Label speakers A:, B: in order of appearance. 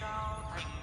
A: cao thành